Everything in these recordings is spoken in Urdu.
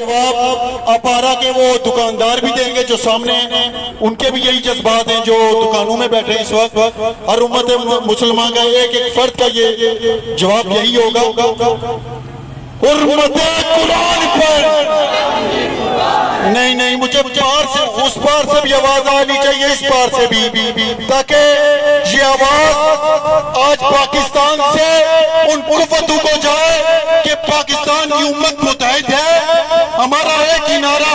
جواب اپارا کے وہ دکاندار بھی دیں گے جو سامنے ہیں ان کے بھی یہی جذبات ہیں جو دکانوں میں بیٹھے ہیں اس وقت۔ ہر امت مسلمان کا ایک ایک فرد کا یہ جواب یہی ہوگا۔ حرمت قرآن پر۔ نہیں نہیں، مجھے پار سے، اس پار سے بھی آواز آنی چاہیے، اس پار سے بھی۔ تاکہ یہ آواز آج پاکستان سے ان قوتوں کو señora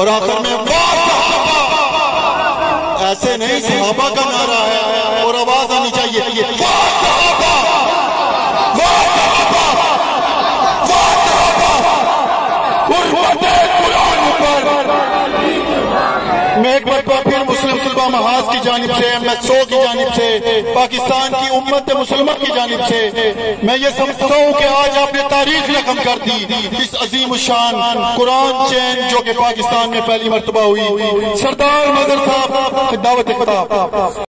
اور آخر میں ایسے نہیں صحابہ کا نعرہ ہے اور آواز آنی چاہیے۔ قرآن پر۔ میں ایک مرتبہ پھر مسلم طلبہ محاذ کی جانب سے میں کی جانب سے، پاکستان کی امت مسلمہ کی جانب سے، میں یہ سمجھتا ہوں کہ آج آپ نے تاریخ رقم کر دی، اس عظیم الشان قرآن چین جو کہ پاکستان میں پہلی مرتبہ ہوئی۔ سردار مدر صاحب، دعوت خطاب۔